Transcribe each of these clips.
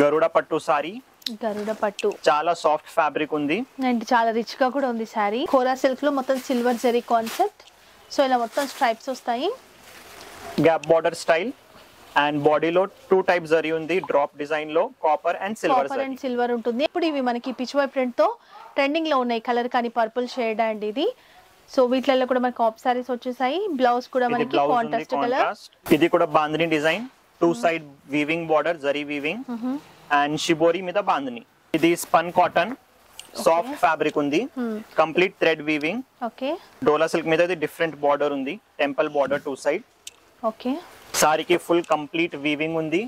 గరుడ పట్టు సారీ. గరుడ పట్టు. చాలా సాఫ్ట్ ఫ్యాబ్రిక్ ఉంది. అండ్ చాలా రిచ్గా కూడా ఉంది శారీ. కోరా సిల్క్లో మొత్తం సిల్వర్ జరీ కాన్సెప్ట్ సో ఇలా మొత్తం స్ట్రైప్స్ వస్తాయి. గ్యాప్ బార్డర్ స్టైల్ అండ్ బాడీలో టూ టైప్ జరీ ఉంది. డ్రాప్ డిజైన్లో copper and silver copper and silver ఉంటుంది. ఇప్పుడు ఇవి మనకి పిచ్ వై ప్రింట్తో ట్రెండింగ్లో ఉన్నాయి. కలర్ కానీ పర్పుల్ షేడ్ అండ్ ఇది. సో వీటిలలో కూడా మనకి ఆఫ్ సారీస్ వచ్చేసాయి. బ్లౌజ్ కూడా మనకి కాంట్రాస్ట్ కలర్ ఇది కూడా bandhani design two side weaving border zari weaving and shibori మీద బాందిని ఇది స్పన్ కాటన్ సాఫ్ట్ ఫ్యాబ్రిక్ ఉంది. Complete thread weaving. Dola silk మీద ఇది డిఫరెంట్ బార్డర్ ఉంది. Temple border two side. Okay సారీకి ఫుల్ కంప్లీట్ వీవింగ్ ఉంది.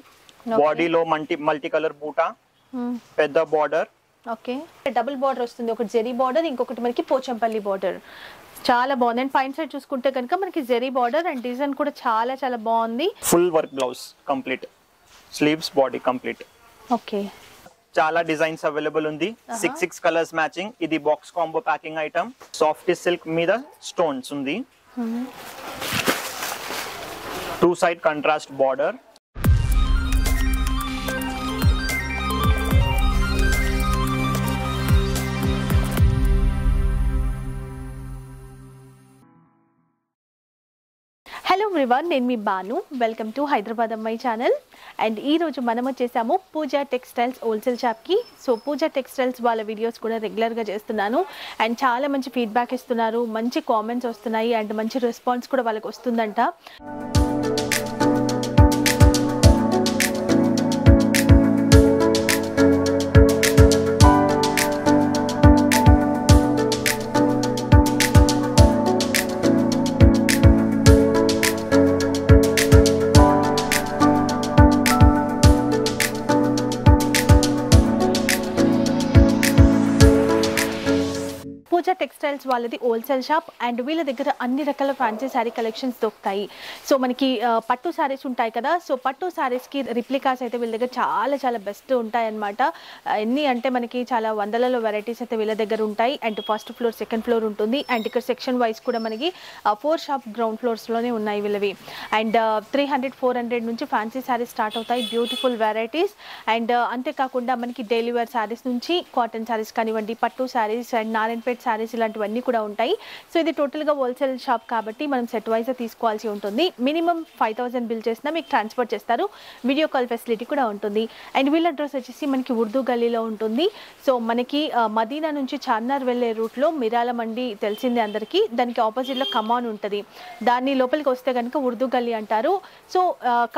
బాడీలో మల్టీ మల్టీ కలర్ బూటా. పెద్ద బార్డర్. ఓకే డబుల్ బార్డర్ వస్తుంది. ఒకటి జెరీ బార్డర్ ఇంకొకటి మనకి పోచంపల్లి బార్డర్ చాలా బాగుంది. అండ్ పైన సైడ్ చూసుకుంటే కనుక మనకి జెరీ బార్డర్ అండ్ డిజైన్ కూడా చాలా చాలా బాగుంది. Full work blouse complete sleeves body complete okay చాలా డిజైన్స్ అవైలబుల్ ఉంది. సిక్స్ సిక్స్ కలర్స్ మ్యాచింగ్ ఇది box combo packing item soft silk మీద స్టోన్స్ ఉంది. Two side contrast border everyone నేను మీ Banu. Welcome to Hyderabad Ammayi channel and ఈ రోజు మనం వచ్చేసాము పూజా టెక్స్టైల్స్ హోల్సేల్ షాప్కి. సో పూజా టెక్స్టైల్స్ వాళ్ళ వీడియోస్ కూడా రెగ్యులర్గా చేస్తున్నాను. అండ్ చాలా మంచి ఫీడ్బ్యాక్ ఇస్తున్నారు. మంచి కామెంట్స్ వస్తున్నాయి. అండ్ మంచి రెస్పాన్స్ కూడా వాళ్ళకి వస్తుందంట. టెక్స్టైల్స్ వాళ్ళది హోల్సేల్ షాప్ అండ్ వీళ్ళ దగ్గర అన్ని రకాల ఫ్యాన్సీ శారీ కలెక్షన్స్ దొరుకుతాయి. సో మనకి పట్టు శారీస్ ఉంటాయి కదా. సో పట్టు శారీస్కి రిప్లికాస్ అయితే వీళ్ళ దగ్గర చాలా చాలా బెస్ట్ ఉంటాయి అనమాట ఎన్ని అంటే మనకి చాలా వందలలో వెరైటీస్ అయితే వీళ్ళ దగ్గర ఉంటాయి. And first floor second floor ఉంటుంది. అండ్ ఇక్కడ సెక్షన్ వైజ్ కూడా మనకి ఫోర్ షాప్ గ్రౌండ్ ఫ్లోర్స్లోనే ఉన్నాయి వీళ్ళవి. And three hundred four hundred నుంచి ఫ్యాన్సీ శారీస్ స్టార్ట్ అవుతాయి. బ్యూటిఫుల్ వెరైటీస్ అండ్ అంతేకాకుండా మనకి డైలీ వేర్ శారీస్ నుంచి కాటన్ శారీస్ కానివ్వండి పట్టు శారీస్ అండ్ నారాయణపేట్ శారీస్ ఇలాంటివన్నీ కూడా ఉంటాయి. సో ఇది టోటల్గా హోల్సేల్ షాప్ కాబట్టి మనం సెట్ వైజ్ తీసుకోవాల్సి ఉంటుంది. మినిమం ఫైవ్ థౌసండ్ బిల్ చేసినా మీకు ట్రాన్స్పోర్ట్ చేస్తారు. వీడియో కాల్ ఫెసిలిటీ కూడా ఉంటుంది. అండ్ వీళ్ళ అడ్రస్ వచ్చేసి మనకి ఉర్దూ గల్లీలో ఉంటుంది. సో మనకి మదీనా నుంచి చార్నార్ వెళ్ళే రూట్లో మిరాల మండి తెలిసిందే అందరికీ. దానికి ఆపోజిట్లో కమాన్ ఉంటుంది. దాన్ని లోపలికి వస్తే కనుక ఉర్దూ గల్లీ అంటారు. సో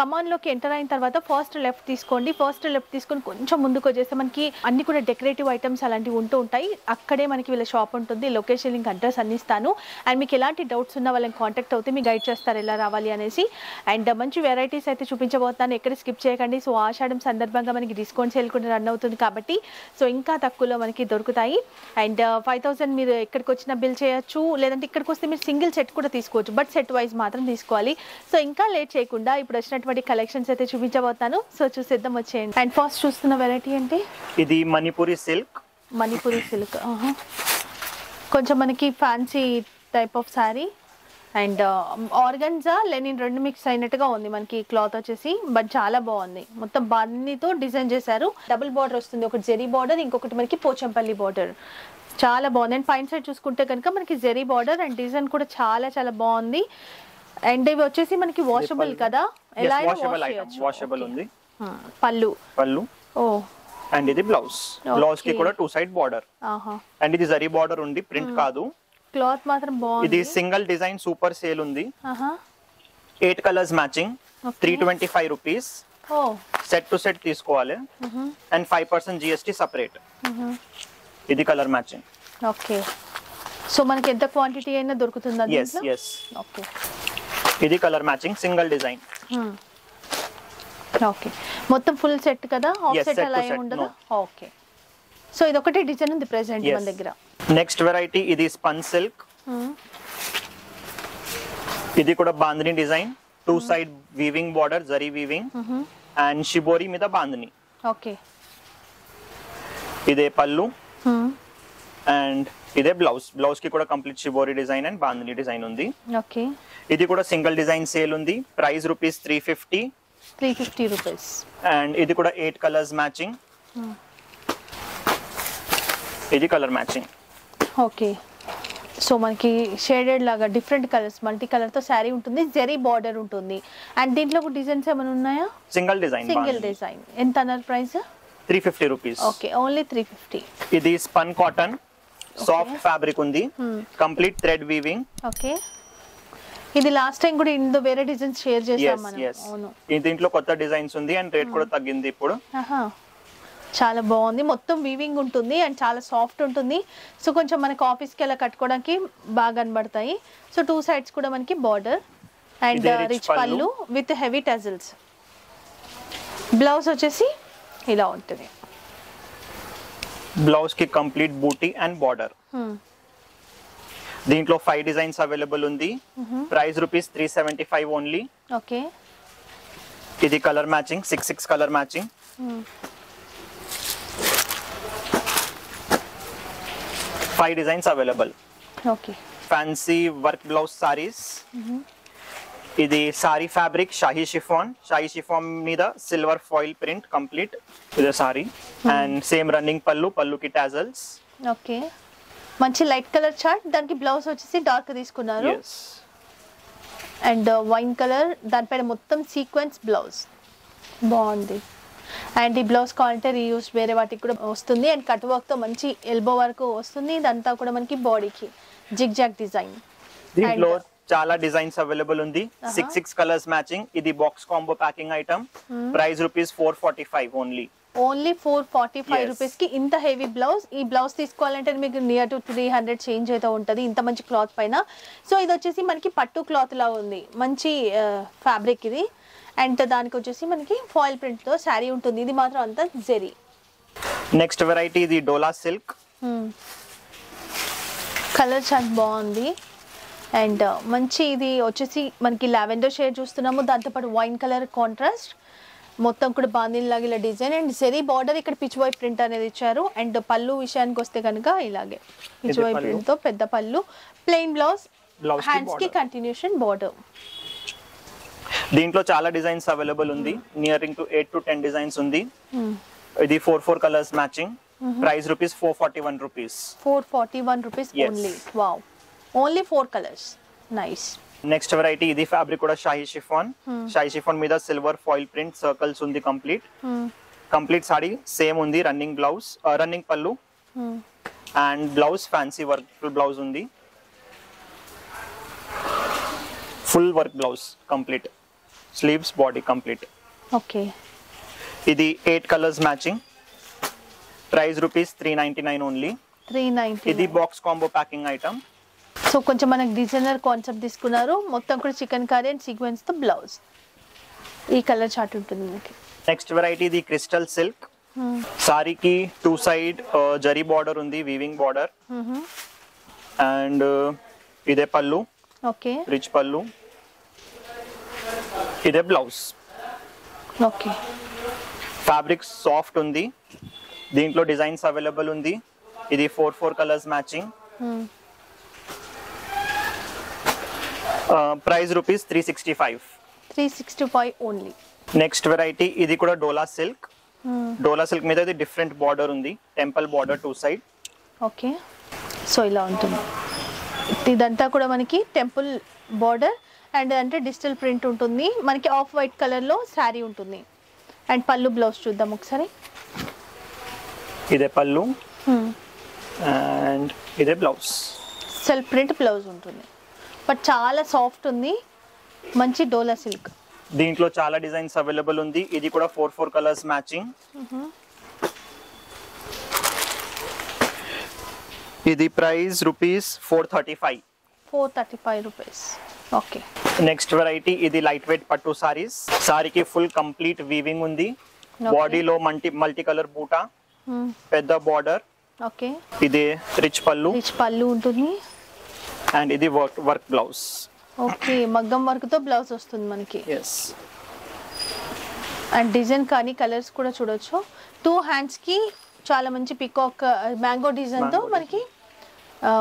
కమాన్లోకి ఎంటర్ అయిన తర్వాత ఫస్ట్ లెఫ్ట్ తీసుకోండి. ఫస్ట్ లెఫ్ట్ తీసుకొని కొంచెం ముందుకు వచ్చేస్తే మనకి అన్ని కూడా డెకరేటివ్ ఐటమ్స్ అలాంటివి ఉంటూ ఉంటాయి. అక్కడే మనకి వీళ్ళ షాప్ ఉంటుంది. లొకేషన్ లింక్ అడ్రస్ అన్ని ఇస్తాను అండ్ మీకు ఎలాంటి డౌట్స్ ఉన్నా వాళ్ళని కాంటాక్ట్ అవుతే మీకు గైడ్ చేస్తారు ఎలా రావాలి అనేసి. అండ్ మంచి వెరైటీస్ అయితే చూపించబోతున్నాను. ఎక్కడ స్కిప్ చేయకండి. సో ఆషాఢం సందర్భంగా మనకి డిస్కౌంట్ సేల్ కూడా రన్ అవుతుంది కాబట్టి. సో ఇంకా తక్కువలో మనకి దొరుకుతాయి. అండ్ ఫైవ్ థౌసండ్ మీరు ఎక్కడికి వచ్చినా బిల్ చేయొచ్చు. లేదంటే ఇక్కడికి వస్తే మీరు సింగిల్ సెట్ కూడా తీసుకోవచ్చు. బట్ సెట్ వైజ్ మాత్రం తీసుకోవాలి. సో ఇంకా లేట్ చేయకుండా ఇప్పుడు వచ్చినటువంటి కలెక్షన్స్ అయితే చూపించబోతాను సో చూసేద్దాం వచ్చేయండి. అండ్ ఫస్ట్ చూస్తున్న వెరైటీ ఏంటి? ఇది మణిపురి సిల్క్. మణిపురి సిల్క్. కొంచెం మనకి fancy type of saree and organza linen రెండు మిక్స్ అయినట్టుగా ఉంది మనకి క్లాత్ వచ్చేసి. బట్ చాలా బాగుంది. మొత్తం బన్నీతో డిజైన్ చేశారు. డబుల్ బార్డర్ వస్తుంది. ఒకటి జెరీ బార్డర్ ఇంకొకటి మనకి పోచంపల్లి బార్డర్ చాలా బాగుంది. అండ్ పైన సైడ్ చూసుకుంటే కనుక మనకి జెరీ బార్డర్ అండ్ డిజైన్ కూడా చాలా చాలా బాగుంది. అండ్ ఇవి వచ్చేసి మనకి వాషబుల్ కదా? ఎలా అయినా చేయొచ్చు. పళ్ళు. పళ్ళు. ఓ. అండ్ ఇది బ్లౌజ్ బ్లౌజ్కి Okay. కూడా టూ సైడ్ బార్డర్ ఆహా. అండ్ ఇది జరీ బార్డర్ ఉంది ప్రింట్ కాదు. క్లాత్ మాత్రం ఇది బాగుంది సింగిల్ డిజైన్ సూపర్ సేల్ ఉంది. ఆహా. Eight colours matching Okay. Three twenty five rupees oh. Set to set తీసుకోవాలి. And five percent GST separate ఇది కలర్ మ్యాచింగ్ ఓకే సో మనకి ఎంత క్వాంటిటీ అయినా దొరుకుతుందా ఎస్ దీంట్లో? ఎస్ ఓకే ఇది colour matching single design okay మొత్తం ఫుల్ సెట్ కదా? ఆఫ్ సెట్ అలా ఏమి ఉండదా. ఓకే సో ఇది ఒకటే డిజైన్ ఉంది ప్రెసెంట్ మన దగ్గర. నెక్స్ట్ వెరైటీ ఇది స్పన్ సిల్క్ ఇది కూడా bandhani design two side weaving border zari weaving and shibori మీద బాందిని. ఓకే ఇదే పళ్ళు. అండ్ ఇదే బ్లౌజ్ బ్లౌజ్కి కూడా complete shibori design and bandhani design ఉంది. ఓకే ఇది కూడా సింగిల్ డిజైన్ సేల్ ఉంది. Price rupees three fifty three fifty rupees and ఇది కూడా ఎయిట్ కలర్స్ మ్యాచింగ్ ఇది కలర్ మ్యాచింగ్ ఓకే సో మనకి షేడెడ్ లాగా డిఫరెంట్ కలర్స్ మల్టీ కలర్తో శారీ ఉంటుంది జెరీ బార్డర్ ఉంటుంది. అండ్ దీంట్లో డిజైన్స్ ఏమైనా ఉన్నాయా? సింగిల్ డిజైన్ సింగిల్ డిజైన్ ఎంత అన్నారు price three fifty rupees okay only three fifty ఇది స్పన్ కాటన్ సాఫ్ట్ ఫ్యాబ్రిక్ ఉంది. కంప్లీట్ థ్రెడ్ వీవింగ్ ఓకే ఇది లాస్ట్ టైం కూడా ఇందులో వేరే డిజైన్స్ షేర్ చేసాం మనం. దీంట్లో కొత్త డిజైన్స్ ఉంది అండ్ రేట్ కూడా తగ్గింది ఇప్పుడు. చాలా బాగుంది. మొత్తం వీవింగ్ ఉంటుంది అండ్ చాలా సాఫ్ట్ ఉంటుంది. సో కొంచెం మనకి ఆఫీస్కి అలా కట్టుకోవడానికి బాగా కనబడతాయి. సో టూ సైడ్స్ కూడా మనకి border and rich pallu. With heavy tassels blouse వచ్చేసి ఇలా ఉంటుంది. బ్లౌజ్కి కంప్లీట్ బూటీ అండ్ బార్డర్. దీంట్లో ఫైవ్ డిజైన్స్ అవైలబుల్ ఉంది. Price rupees three seventy five only okay. ఇది colour matching six six colour matching five designs available okay. Fancy work blouse saris ఇది sari fabric Shahi chiffon Shahi chiffon మీద silver foil print complete ఇదే sari and same running pallu పళ్ళుకి tassels okay. మంచి light colour chart. దానికి blouse వచ్చేసి dark తీసుకున్నారు. And wine colour. దానిపైన మొత్తం సీక్వెన్స్ బ్లౌజ్. బాగుంది. అండ్ ఈ బ్లౌజ్ కావాలంటే రీయూస్ వేరే వాటికి కూడా వస్తుంది. అండ్ కట్ వర్క్తో మంచి ఎల్బో వరకు వస్తుంది. ఇదంతా కూడా మనకి బాడీకి జిగ్ జాగ్ డిజైన్. దీంట్లో చాలా డిజైన్స్ అవైలబుల్ ఉంది. Six six colours matching. ఇది box combo packing item. Price rupees four forty five only. Only four forty five Yes. రూపీస్కి ఇంత హెవీ బ్లౌజ్. ఈ బ్లౌజ్ తీసుకోవాలంటే మీకు near to three hundred change అయితే ఉంటుంది. ఇంత మంచి క్లాత్ పైన. సో ఇది వచ్చేసి మనకి పట్టు క్లాత్ లా ఉంది. మంచి ఫ్యాబ్రిక్ ఇది. అండ్ దానికి వచ్చేసి మనకి ఫాయిల్ ప్రింట్తో శారీ ఉంటుంది. ఇది మాత్రం అంతా జెరీ. నెక్స్ట్ వెరైటీ ఇది డోలా సిల్క్. కలర్ చాలా బాగుంది. అండ్ మంచి ఇది వచ్చేసి మనకి లావెండర్ షేడ్ చూస్తున్నాము. దాంతోపాటు వైన్ కలర్ కాంట్రాస్ట్ మొత్తం కూడా బాందిన్ లాగా ఇలా డిజైన్ అండ్ సెరీ బార్డర్ ఇక్కడ పిచ్ వై ప్రింట్ అనేది ఇచ్చారు. అండ్ పళ్ళు విషయానికి వస్తే కనుక ఇలాగే. పిచ్ వై పళ్ళు. ప్రింట్తో పెద్ద పళ్ళు. ప్లెయిన్ బ్లౌజ్ హ్యాండ్స్కి. కంటిన్యూషన్ బార్డర్ దీంట్లో చాలా డిజైన్స్ అవైలబుల్ ఉంది. Nearing to eight to ten designs ఉంది. ఇది four four colours matching price rupees four forty one rupees four forty one rupees. Only wow only four colours nice next variety ఇది fabric కూడా Shahi chiffon Shahi chiffon మీద silver foil print circles ఉంది complete complete sari same ఉంది running blouse running pallu and blouse fancy work blouse ఉంది. Full work blouse complete sleeves body complete okay ఇది eight colours matching price rupees three ninety nine only three ninety ఇది box combo packing item so కొంచెం మనకు designer concept తీసుకున్నారు. మొత్తం కూడా chikankari and సీక్వెన్స్తో blouse ఈ కలర్ చార్ట్ ఉంటుంది మనకి. నెక్స్ట్ వెరైటీ ఇది క్రిస్టల్ సిల్క్ సారీకి టూ సైడ్ జరీ బార్డర్ ఉంది వీవింగ్ బార్డర్ అండ్ ఇదే పళ్ళు. ఓకే. రిచ్ పళ్ళు. ఇదే బ్లౌజ్ ఓకే. ఫ్యాబ్రిక్ సాఫ్ట్ ఉంది. దీంట్లో డిజైన్స్ అవైలబుల్ ఉంది. ఇది four four colours matching price rupees three sixty five three sixty five only next variety ఇది కూడా డోలా సిల్క్ డోలా సిల్క్ మీద ఇది డిఫరెంట్ బార్డర్ ఉంది. Temple border two side okay so ఇలా ఉంటుంది. ఇదంతా కూడా మనకి టెంపుల్ బార్డర్ అండ్ అంటే డిజిటల్ ప్రింట్ ఉంటుంది. మనకి ఆఫ్ వైట్ కలర్లో శారీ ఉంటుంది. అండ్ పళ్ళు బ్లౌజ్ చూద్దాం ఒకసారి. ఇదే పళ్ళు. అండ్ ఇదే బ్లౌజ్ సెల్ఫ్ ప్రింట్ బ్లౌజ్ ఉంటుంది. బట్ చాలా సాఫ్ట్ ఉంది. మంచి డోలా సిల్క్. దీంట్లో చాలా డిజైన్స్ అవైలబుల్ ఉంది. ఇది కూడా ఫోర్ ఫోర్ కలర్స్ మ్యాచింగ్. ఇది price rupees four thirty five. Four thirty five rupees. Okay. Next variety ఇది లైట్ వెయిట్ పట్టు సారీస్. సారీకి ఫుల్ కంప్లీట్ వీవింగ్ ఉంది. బాడీలో మల్టీ మల్టీ కలర్ బూటా పెద్ద బార్డర్. ఓకే. ఇది రిచ్ పళ్ళు. రిచ్ పళ్ళు ఉంటుంది. అండ్ ఇది వర్క్ వర్క్ బ్లౌజ్ ఓకే మగ్గం వర్క్తో బ్లౌజ్ వస్తుంది మనకి. ఎస్ అండ్ డిజైన్ కానీ కలర్స్ కూడా చూడొచ్చు. టూ హ్యాండ్స్కి చాలా మంచి పికాక్ మ్యాంగో డిజైన్తో Mango మనకి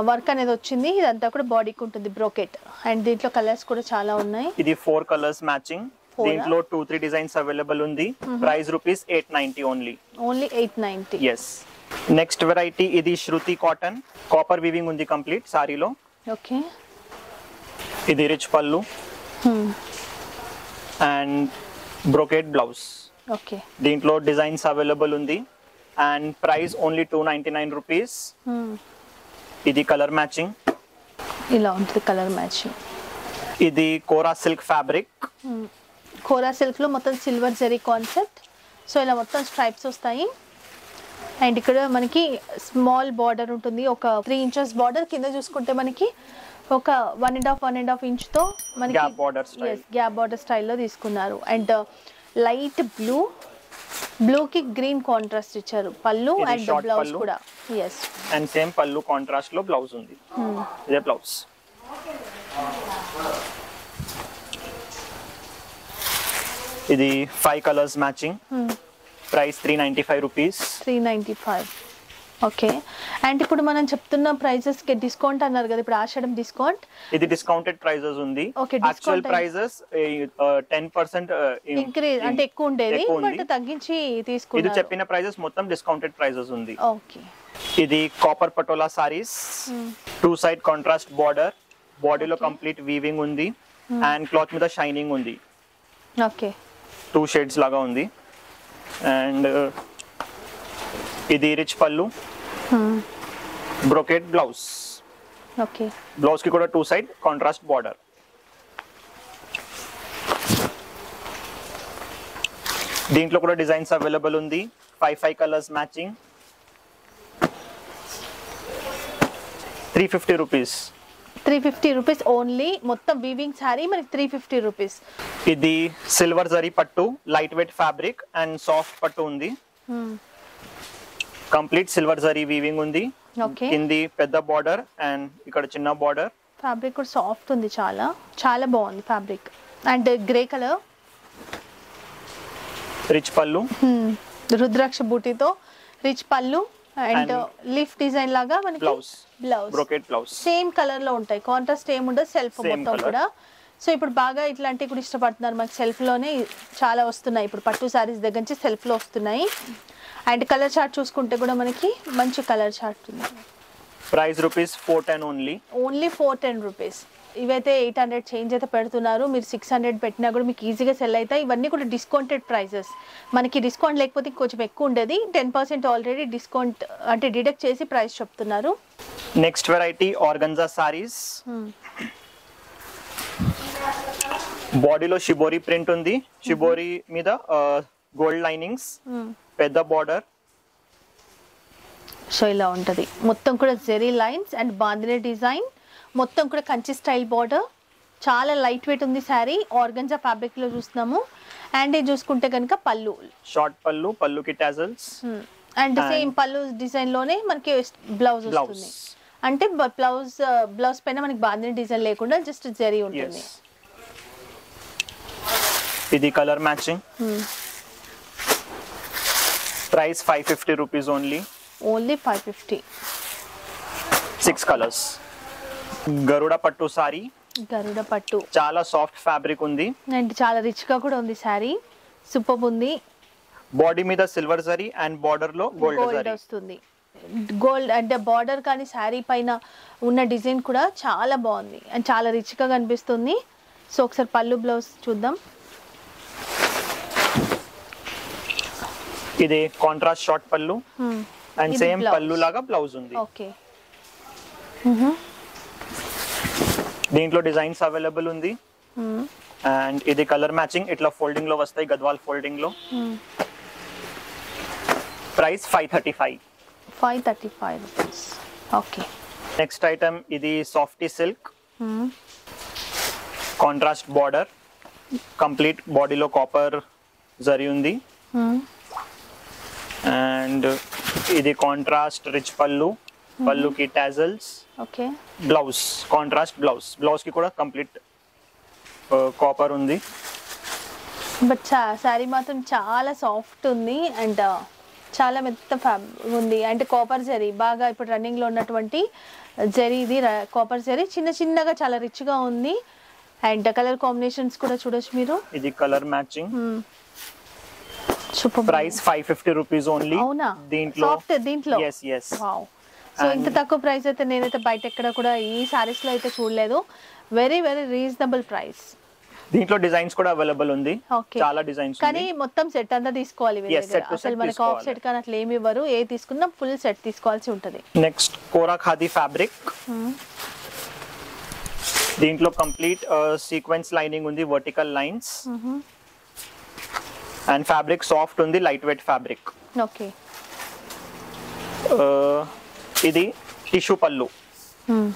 వర్క్ అనేది వచ్చింది. ఇదంతా కూడా బాడీకి ఉంటుంది బ్రోకెట్ అండ్ దీంట్లో కలర్స్ కూడా చాలా ఉన్నాయి. ఇది ఫోర్ కలర్స్ మ్యాచింగ్ దీంట్లో టూ త్రీ డిజైన్స్ అవైలబుల్ ఉంది. Price rupees eight ninety only only eight ninety yes next variety ఇది శృతి కాటన్ కాపర్ వీవింగ్ ఉంది కంప్లీట్ సారీలో ఓకే. ఇది రిచ్ పళ్ళు. And brocade blouse okay. దీంట్లో డిజైన్స్ అవైలబుల్ ఉంది. And price only two ninety nine rupees ఇది colour matching ఇలా ఉంటుంది కలర్ మ్యాచింగ్ ఇది కోరా సిల్క్ ఫ్యాబ్రిక్ కోరా సిల్క్లో మొత్తం సిల్వర్ జెరీ కాన్సెప్ట్ సో ఇలా మొత్తం స్ట్రైప్స్ వస్తాయి. అండ్ ఇక్కడ మనకి స్మాల్ బార్డర్ ఉంటుంది. ఒక త్రీ ఇంచెస్ బార్డర్ కింద చూసుకుంటే మనకి ఒక one and half one and half మనకి Gap border style. Gap border స్టైల్లో తీసుకున్నారు. అండ్ లైట్ బ్లూ బ్లూకి గ్రీన్ కాంట్రాస్ట్ ఇచ్చారు. పళ్ళు అండ్ బ్లౌజ్. కూడా. ఎస్ అండ్ సేమ్ పళ్ళు కాంట్రాస్ట్లో బ్లౌజ్ ఉంది. ఇదే బ్లౌజ్. ఇది five colours matching. Price three ninety five rupees. Three ninety five. Okay. And ఇప్పుడు మనం చెప్తున్న ప్రైజెస్కి డిస్కౌంట్ అన్నారు కదా ఇప్పుడు ఆషాఢం డిస్కౌంట్. ఇది డిస్కౌంటెడ్ ప్రైజెస్ ఉంది. Okay, actual prices ten percent increase అంటే ఎక్కువ ఉండేది. బట్ తగ్గించి ఇది తీసుకున్నారు. చెప్పిన ప్రైజెస్ మొత్తం డిస్కౌంటెడ్ ప్రైజెస్ ఉంది. ఓకే. ఇది copper patola saris two side contrast border బాడీలో కంప్లీట్ వీవింగ్ ఉంది అండ్ క్లాత్ మీద షైనింగ్ ఉంది. ఓకే టూ షేడ్స్ లాగా ఉంది. అండ్ ఇది రిచ్ పళ్ళు. బ్రొకెట్ బ్లౌజ్ ఓకే బ్లౌజ్కి కూడా టూ సైడ్ కాంట్రాస్ట్ బార్డర్ దీంట్లో కూడా డిజైన్స్ అవైలబుల్ ఉంది. Five five colours matching three fifty rupees three fifty rupees only. మొత్తం వీవింగ్ శారీ మనకి త్రీ ఫిఫ్టీ రూపీస్. ఇది సిల్వర్ జరీ పట్టు light weight fabric and soft పట్టు ఉంది కంప్లీట్ సిల్వర్ జరీ వీవింగ్ ఉంది. కింది పెద్ద బార్డర్ అండ్ ఇక్కడ చిన్న బార్డర్ ఫ్యాబ్రిక్ కూడా సాఫ్ట్ ఉంది చాలా. చాలా బాగుంది fabric and grey colour rich పళ్ళు రుద్రాక్ష బూటీతో రిచ్ పళ్ళు అండ్ And లీఫ్ డిజైన్ లాగా మనకి blouse. Blouse. Brocade blouse. Same కలర్లో ఉంటాయి. కాంట్రాస్ట్ ఏమి ఉండదు సెల్ఫ్ మొత్తం. కూడా. సో ఇప్పుడు బాగా ఇట్లాంటివి కూడా ఇష్టపడుతున్నారు మనకి సెల్ఫ్లోనే. చాలా వస్తున్నాయి. ఇప్పుడు పట్టు సారీస్ దగ్గర నుంచి సెల్ఫ్లో వస్తున్నాయి. అండ్ కలర్ చార్ట్ చూసుకుంటే కూడా మనకి మంచి కలర్ చార్ట్ ఉంది. Price rupees four ten only. Only four ten rupees. ఇవైతే ఎయిట్ హండ్రెడ్ చేంజ్ అయితే పెడుతున్నారు. మీరు సిక్స్ హండ్రెడ్ పెట్టినా కూడా మీకు ఈజీగా సెల్ అవుతాయి. ఇవన్నీ కూడా డిస్కౌంటెడ్ ప్రైజెస్ మనకి డిస్కౌంట్ లేకపోతే కొంచెం ఎక్కువ ఉండేది. టెన్ పర్సెంట్ ఆల్రెడీ డిస్కౌంట్ అంటే డిడక్ట్ చేసి ప్రైస్ చెప్తున్నారు. నెక్స్ట్ వెరైటీ ఆర్గన్జా సారీస్ బాడీలో షిబోరి ప్రింట్ ఉంది. షిబోరి మీద గోల్డ్ లైనింగ్స్ పెద్ద బార్డర్ సో ఇలా ఉంటుంది. మొత్తం కూడా zari lines and bandhani design. మొత్తం కూడా కంచి స్టైల్ బార్డర్. చాలా లైట్ వెయిట్ ఉంది శారీ. ఆర్గన్జా ఫ్యాబ్రిక్లో చూస్తున్నాము. అండ్ ఇది చూసుకుంటే కనుక పళ్ళు. షార్ట్ పళ్ళు పళ్ళుకి టాజల్స్ అండ్ సేమ్ పళ్ళు డిజైన్లోనే మనకి బ్లౌజ్ వస్తుంది. అంటే బ్లౌజ్ బ్లౌజ్ పైన మనకి బాందిని డిజైన్ లేకుండా జస్ట్ జరీ ఉంటుంది. ఇది colour matching. Price five fifty rupees only. Only five fifty. Six colours Garuda పట్టు సారీ. గరుడ పట్టు. చాలా సాఫ్ట్ ఫ్యాబ్రిక్ ఉంది. అండ్ చాలా రిచ్గా కూడా ఉంది శారీ సూపర్ ఉంది. బాడీ మీద సిల్వర్ జరీ అండ్ బార్డర్లో గోల్డ్ వస్తుంది. గోల్డ్ అంటే బార్డర్ కానీ శారీ పైన ఉన్న డిజైన్ కూడా చాలా బాగుంది. అండ్ చాలా రిచ్గా కనిపిస్తుంది. సో ఒకసారి పళ్ళు బ్లౌజ్ చూద్దాం. ఇది కాంట్రాస్ట్ షార్ట్ పళ్ళు. And same. పళ్ళు లాగా బ్లౌజ్ ఉంది ఓకే దీంట్లో డిజైన్స్ అవైలబుల్ ఉంది అండ్ ఇది కలర్ మ్యాచింగ్ ఇట్లా ఫోల్డింగ్లో వస్తాయి Gadwal ఫోల్డింగ్లో price five thirty five five thirty five rupees okay next item ఇది softy silk contrast border complete బాడీలో కాపర్ జరి ఉంది అండ్ ఇది కాంట్రాస్ట్ రిచ్ పళ్ళు పళ్ళుకి tassels okay. Blouse contrast blouse బ్లౌజ్కి కూడా కంప్లీట్ కాపర్ ఉంది. బట్ శారీ మాత్రం చాలా సాఫ్ట్ ఉంది అండ్ చాలా మెత్త ఫ్యాబ్ ఉంది. అంటే కాపర్ జరీ బాగా ఇప్పుడు రన్నింగ్లో ఉన్నటువంటి జరీ ఇది కాపర్ జరీ చిన్న చిన్నగా చాలా రిచ్గా ఉంది. అండ్ కలర్ కాంబినేషన్స్ కూడా చూడొచ్చు మీరు. ఇది colour matching price five fifty rupees only అవునా? దీంట్లో. సాఫ్ట్ దీంట్లో? సో ఇంత తక్కువ ప్రైస్ అయితే నేనైతే బయట ఎక్కడ కూడా ఈ సారీస్లో అయితే చూడలేదు. వెరీ వెరీ రీజనబుల్ ప్రైస్ దీంట్లో డిజైన్స్ కూడా అవైలబుల్ ఉంది. చాలా డిజైన్స్ కానీ మొత్తం సెట్ అంతా తీసుకోవాలి అసలు మనకి ఆఫ్. సెట్ కానీ అట్లా ఏమి ఇవ్వరు. ఏ తీసుకున్నా ఫుల్ సెట్ తీసుకోవాల్సి ఉంటుంది. నెక్స్ట్ కోరా ఖాదీ ఫ్యాబ్రిక్ దీంట్లో కంప్లీట్ సీక్వెన్స్ లైనింగ్ ఉంది vertical lines and fabric soft ఉంది లైట్ వెయిట్ ఫ్యాబ్రిక్. ఓకే. ఇది టిష్యూ పళ్ళు.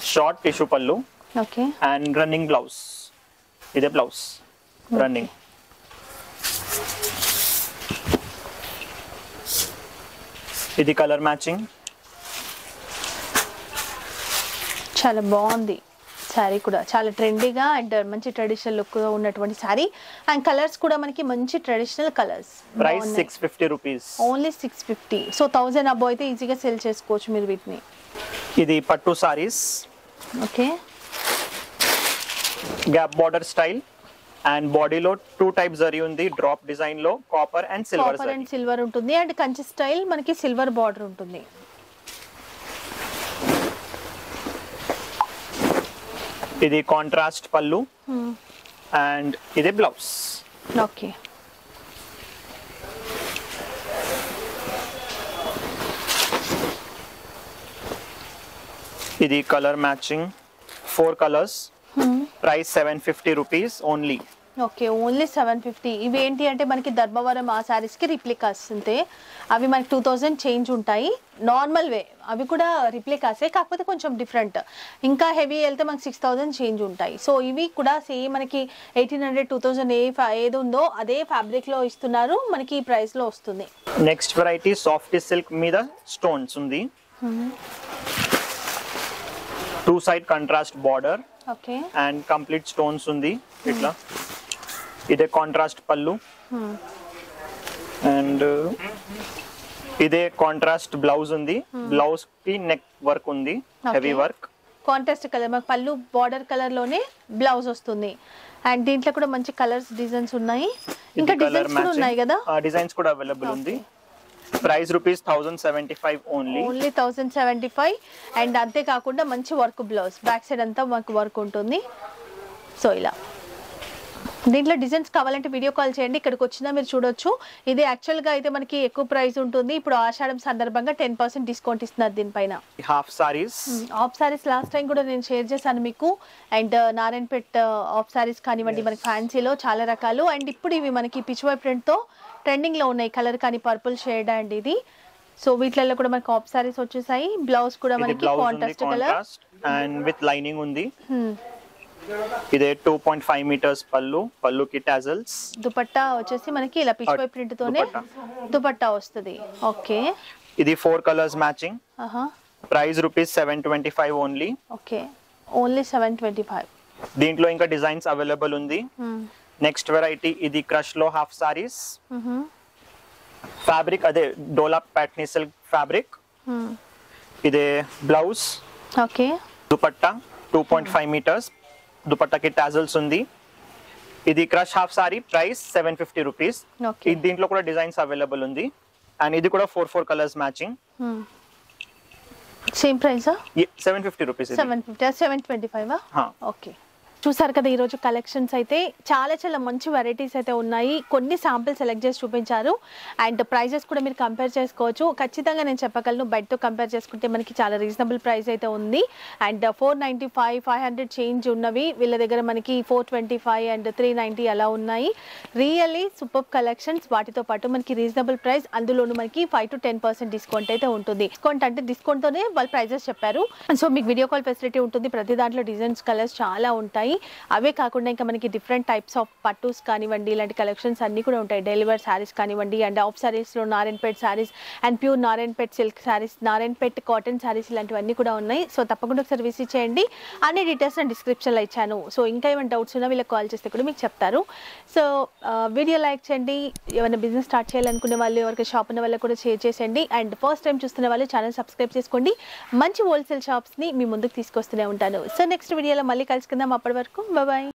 షార్ట్ టిష్యూ పళ్ళు. ఓకే. And running blouse. ఇదే బ్లౌజ్. రన్నింగ్. ఇది కలర్ మ్యాచింగ్. చాలా బాగుంది. శారీ కూడా చాలా ట్రెండీగా అండ్ మంచి ట్రెడిషనల్ లుక్ ఉన్నటువంటి శారీ. అండ్ కలర్స్ కూడా మనకి మంచి traditional colours price six fifty rupees only six fifty so thousand above అయితే ఈజీగా సెల్ చేసుకోవచ్చు మీరు వీటిని. ఇది పట్టు saris okay. Gap border style and బాడీలో టూ టైప్ జరీ ఉంది. డ్రాప్ డిజైన్లో copper and silver and silver ఉంటుంది. అండ్ కంచి స్టైల్ మనకి సిల్వర్ బార్డర్ ఉంటుంది. ఇది కాంట్రాస్ట్ పళ్ళు. అండ్ ఇది బ్లౌజ్ ఓకే ఇది colour matching four colours price seven fifty rupees only okay only seven fifty. ఇవి ఏంటి అంటే మనకి ధర్మవరం ఆ శారీస్కి రిప్లికాస్ అంతే అవి మనకి టూ థౌజండ్ చేంజ్ ఉంటాయి. నార్మల్ వే అవి కూడా రిప్లికాసే కాకపోతే కొంచెం డిఫరెంట్ ఇంకా హెవీ వెళ్తే మనకి సిక్స్ థౌజండ్ చేంజ్ ఉంటాయి. సో ఇవి కూడా సేమ్ మనకి ఎయిటీన్ హండ్రెడ్ టూ థౌజండ్ ఏ ఏది ఉందో అదే ఫ్యాబ్రిక్లో ఇస్తున్నారు. మనకి ఈ ప్రైస్లో వస్తుంది. నెక్స్ట్ వెరైటీ సాఫ్ట్ సిల్క్ మీద స్టోన్స్ ఉంది. Two side contrast border okay and complete stones ఉంది. ఇట్లా. ఇదే కాంట్రాస్ట్ పళ్ళు. అండ్ ఇదే కాంట్రాస్ట్ బ్లౌజ్ ఉంది. బ్లౌజ్కి నెక్ వర్క్ ఉంది. హెవీ. వర్క్ కాంట్రాస్ట్ కలర్ మనకి పళ్ళు బార్డర్ కలర్లోనే బ్లౌజ్ వస్తుంది. అండ్ దీంట్లో కూడా మంచి కలర్స్ డిజైన్స్ ఉన్నాయి. ఇంకా డిజైన్స్ కూడా ఉన్నాయి కదా? డిజైన్స్ కూడా అవైలబుల్ ఉంది. Price rupees thousand seventy five only only thousand seventy five and అంతేకాకుండా మంచి వర్క్ బ్లౌజ్ బ్యాక్ సైడ్ అంతా మనకు వర్క్ ఉంటుంది. సో ఇలా. దీంట్లో డిజైన్స్ కావాలంటే వీడియో కాల్ చేయండి ఇక్కడికి వచ్చినా మీరు చూడొచ్చు. ఇది యాక్చువల్గా అయితే మనకి ఎక్కువ ప్రైస్ ఉంటుంది. ఇప్పుడు ఆషాఢం సందర్భంగా టెన్ పర్సెంట్ డిస్కౌంట్ ఇస్తున్నారు దీనిపైన. Half saris half saris last time కూడా నేను షేర్ చేశాను మీకు. అండ్ నారాయణపేట్ ఆఫ్ సారీస్ కానివ్వండి మనకి ఫ్యాన్సీలో చాలా రకాలు. అండ్ ఇప్పుడు ఇవి మనకి పిచ్వై ప్రింట్తో ట్రెండింగ్లో ఉన్నాయి. కలర్ కానీ పర్పుల్ షేడ్ అండ్ ఇది. సో వీటిలలో కూడా మనకి ఆఫ్ సారీస్ వచ్చేసాయి. బ్లౌజ్ కూడా మనకి contrast colour and with lining ఉంది. ఇదే టూ పాయింట్ ఫైవ్ మీటర్స్ పళ్ళు పళ్ళుకి టాజల్స్ దుపట్టా వచ్చేసి మనకి ఇలా పిచ్వై Uh, ప్రింట్ తోనే దుపట్టా. వస్తుంది. ఓకే. ఇది four colours matching price rupees seven twenty five only okay. Only seven twenty five దీంట్లో ఇంకా డిజైన్స్ అవైలబుల్ ఉంది. నెక్స్ట్ వెరైటీ ఇది క్రష్లో హాఫ్ సారీస్. ఫ్యాబ్రిక్ అదే డోలా ప్యాట్నీ సిల్క్ ఫ్యాబ్రిక్ ఇదే blouse. Okay. Dupatta two point five metres దుపట్టాకి tassels ఉంది. ఇది crush half sari price seven fifty rupees. దీంట్లో కూడా డిజైన్స్ అవైలబుల్ ఉంది. అండ్ ఇది కూడా four four colours matching. Same ప్రైసా seven fifty rupees seven fifty seven twenty five. Okay. చూసారు కదా ఈరోజు కలెక్షన్స్ అయితే చాలా చాలా మంచి వెరైటీస్ అయితే ఉన్నాయి. కొన్ని శాంపిల్స్ సెలెక్ట్ చేసి చూపించారు. అండ్ ప్రైజెస్ కూడా మీరు కంపేర్ చేసుకోవచ్చు. ఖచ్చితంగా నేను చెప్పగలను బయటతో కంపేర్ చేసుకుంటే మనకి చాలా రీజనబుల్ ప్రైస్ అయితే ఉంది. And four ninety five five hundred change ఉన్నవి. వీళ్ళ దగ్గర మనకి four twenty five and three ninety అలా ఉన్నాయి. రియల్లీ సూపర్ కలెక్షన్స్ వాటితో పాటు మనకి రీజనబుల్ ప్రైస్ అందులోనూ మనకి five to ten percent discount అయితే ఉంటుంది. డిస్కౌంట్ అంటే డిస్కౌంట్తోనే వాళ్ళు ప్రైజెస్ చెప్పారు. సో మీకు వీడియో కాల్ ఫెసిలిటీ ఉంటుంది. ప్రతి దాంట్లో డిజైన్స్ కలర్స్ చాలా ఉంటాయి. అవే కాకుండా ఇంకా మనకి డిఫరెంట్ టైప్స్ ఆఫ్ పట్టుస్ కానివ్వండి ఇలాంటి కలెక్షన్స్ అన్నీ కూడా ఉంటాయి. డెలివర్ శారీస్ కానివ్వండి అండ్ ఆఫ్ శారీస్లో Narayanpet saris and pure Narayanpet silk saris Narayanpet cotton saris ఇలాంటివన్నీ కూడా ఉన్నాయి. సో తప్పకుండా ఒకసారి విజిట్ చేయండి. అన్ని డీటెయిల్స్ నేను డిస్క్రిప్షన్లో ఇచ్చాను. సో ఇంకా ఏమైనా డౌట్స్ ఉన్నా వీళ్ళకి కాల్ చేస్తే కూడా మీకు చెప్తారు. సో వీడియో లైక్ చేయండి. ఏమైనా బిజినెస్ స్టార్ట్ చేయాలనుకునే వాళ్ళు ఎవరికి షాప్ ఉన్న వాళ్ళకి కూడా షేర్ చేసేయండి. అండ్ ఫస్ట్ టైం చూస్తున్న వాళ్ళు ఛానల్ సబ్స్క్రైబ్ చేసుకోండి. మంచి హోల్సేల్ షాప్స్ని మీ ముందుకు తీసుకొస్తూనే ఉంటాను. సో నెక్స్ట్ వీడియోలో మళ్ళీ కలుసుకుందాం. అప్పటి वरकू बाय